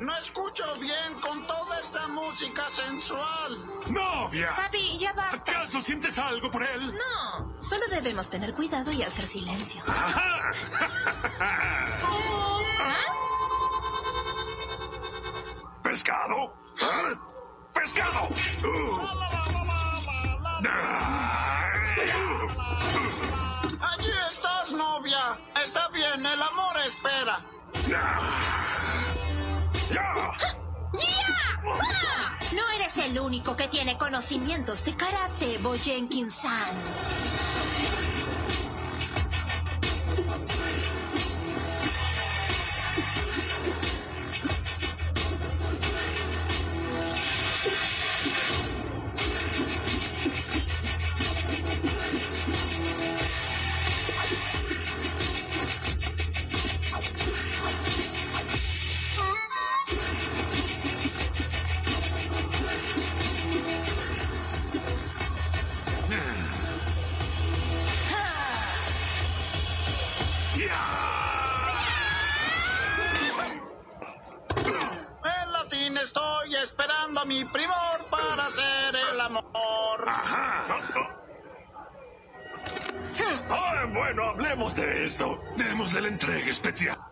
No escucho bien con toda esta música sensual. ¡Novia! Papi, ya basta. ¿Acaso sientes algo por él? No, solo debemos tener cuidado y hacer silencio. Ajá. ¿Pescado? ¿Ah? ¡Pescado! Allí estás, novia. Está bien, el amor espera. Eres el único que tiene conocimientos de karate, Boyenkin-san. Estoy esperando a mi primor para hacer el amor. Ah, bueno, hablemos de esto. Demos la entrega especial.